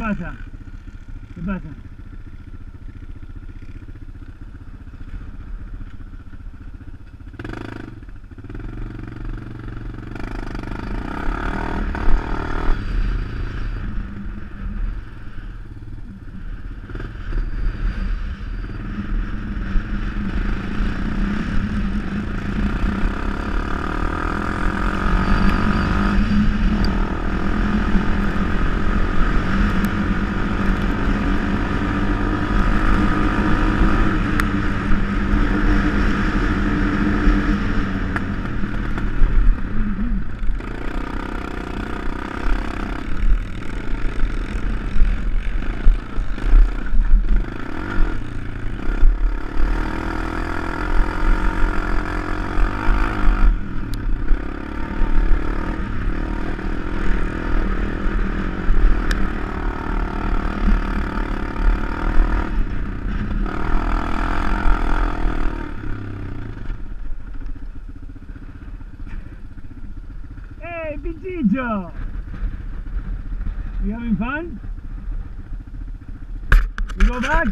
ثباتا ثباتا Hey, Pichicho! You having fun? You go back?